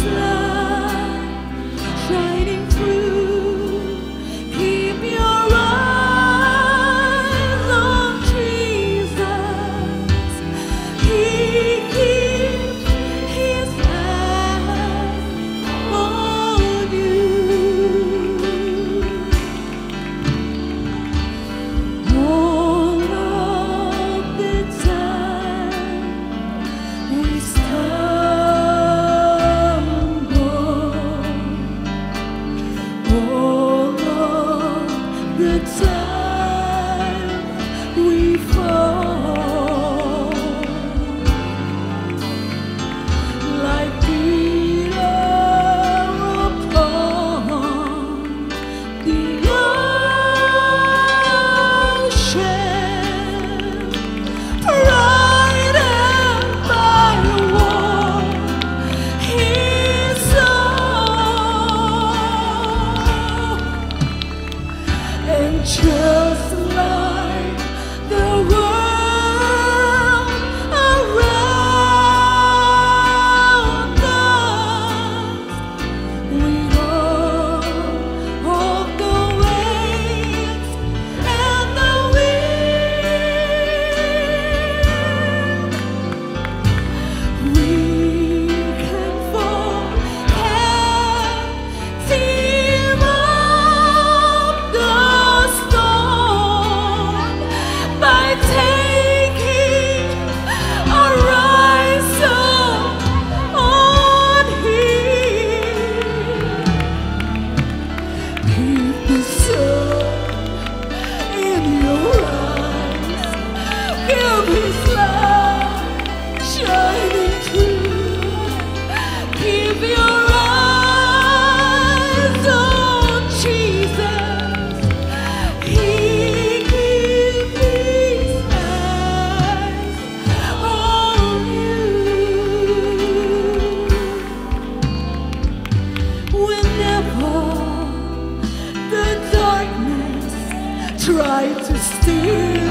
love. to steal.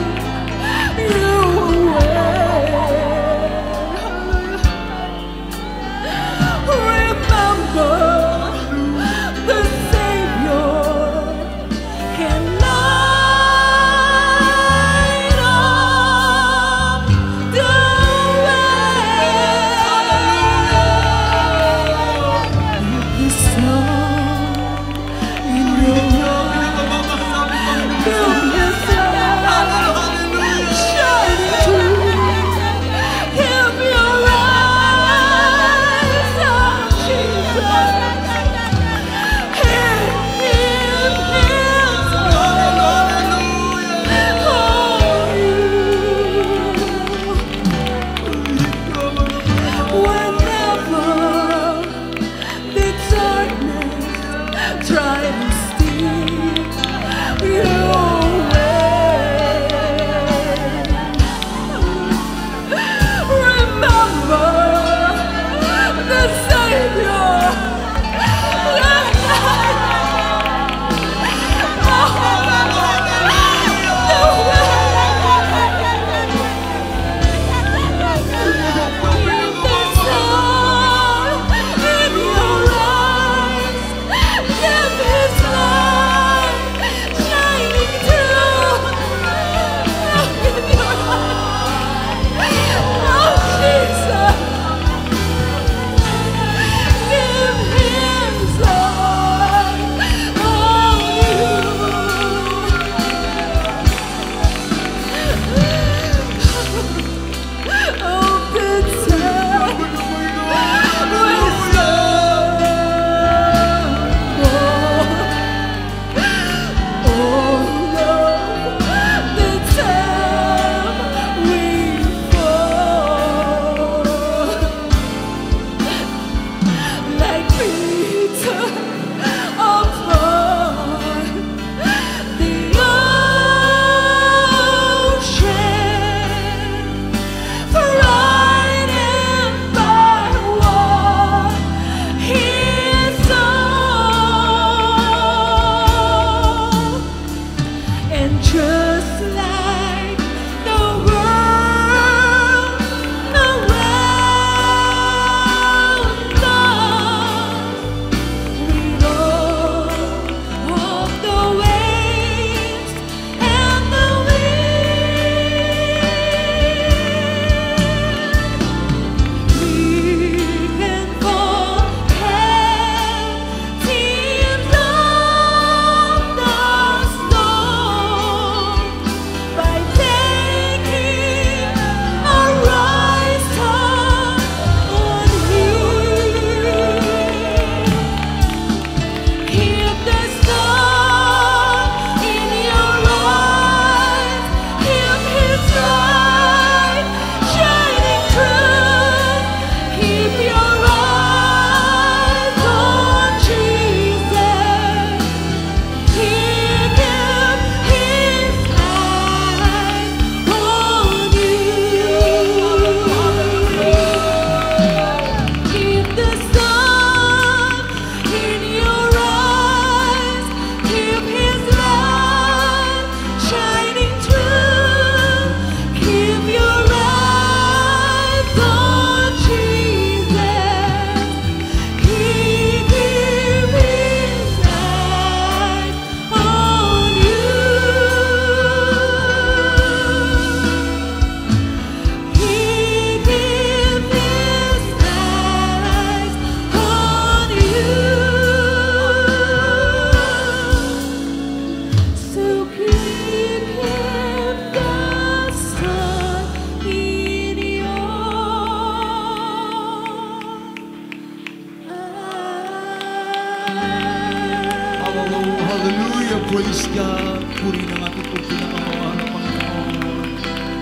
Praise God. Puri ng ating pong pinakamamahal na Panginoon.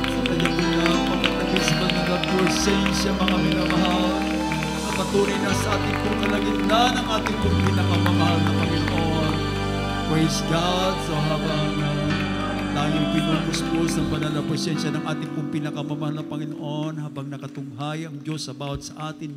Sa kanyang bilang pagkatabis ba ng presensya mga minamahal. Na patuloy na sa ating pong kalagitnaan ng ating pong pinakamamahal na Panginoon. Praise God. So habang uh, tayong pinupuspos ng banal na presensya ng ating pong pinakamamahal na Panginoon habang nakatunghay ang Diyos about sa atin